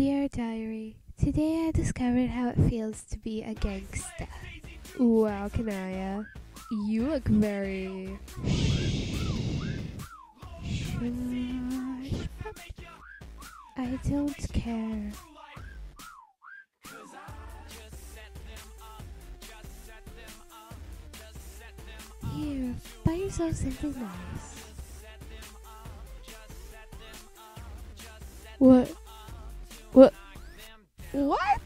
Dear Diary, today I discovered how it feels to be a gangsta. Wow, Kanaya, you look very. Shush. I don't care. Here, buy yourself something nice. What? What? What?